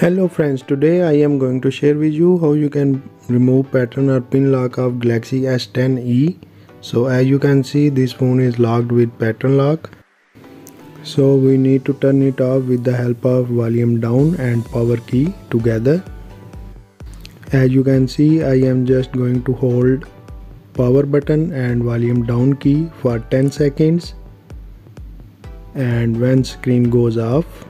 Hello friends, today I am going to share with you how you can remove pattern or pin lock of Galaxy S10e. So as you can see this phone is locked with pattern lock. So we need to turn it off with the help of volume down and power key together. As you can see I am just going to hold power button and volume down key for 10 seconds and when screen goes off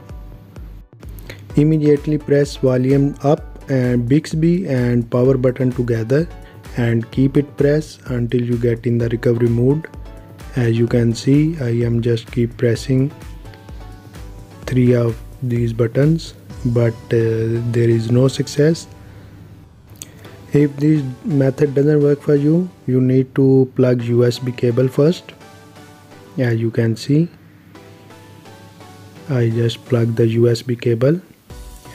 Immediately press volume up and Bixby and power button together and keep it pressed until you get in the recovery mode. As you can see, I am just keep pressing three of these buttons but uh, there is no success. If this method doesn't work for you, you need to plug USB cable first. As you can see, I just plug the USB cable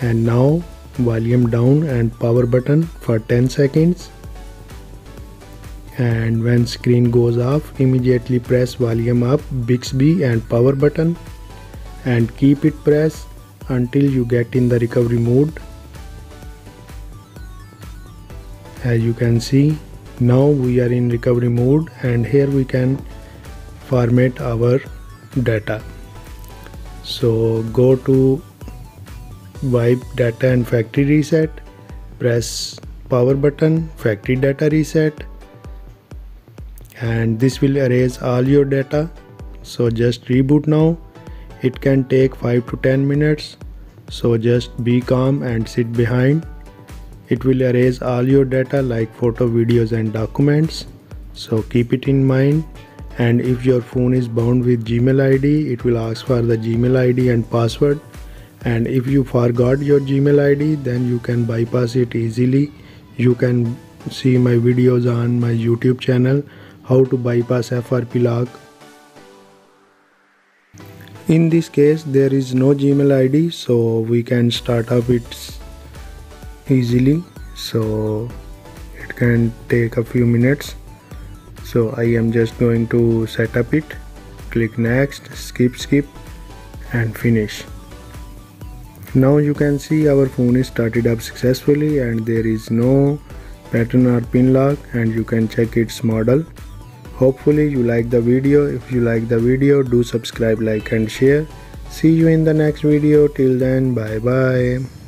and now volume down and power button for 10 seconds. And when screen goes off immediately press volume up Bixby and power button. And keep it pressed until you get in the recovery mode. As you can see now we are in recovery mode and here we can format our data. So go to wipe data and factory reset press power button factory data reset and this will erase all your data. So just reboot now. It can take 5 to 10 minutes. So just be calm and sit behind. It will erase all your data like photo videos and documents. So keep it in mind. And if your phone is bound with gmail id it will ask for the gmail id and password and if you forgot your gmail id then you can bypass it easily. You can see my videos on my youtube channel how to bypass frp lock. In this case there is no gmail id so we can start up it easily. So it can take a few minutes. So i am just going to set up it. Click next skip skip and finish now you can see our phone is started up successfully and there is no pattern or pin lock and you can check its model. Hopefully you like the video. If you like the video do subscribe like and share. See you in the next video. Till then bye bye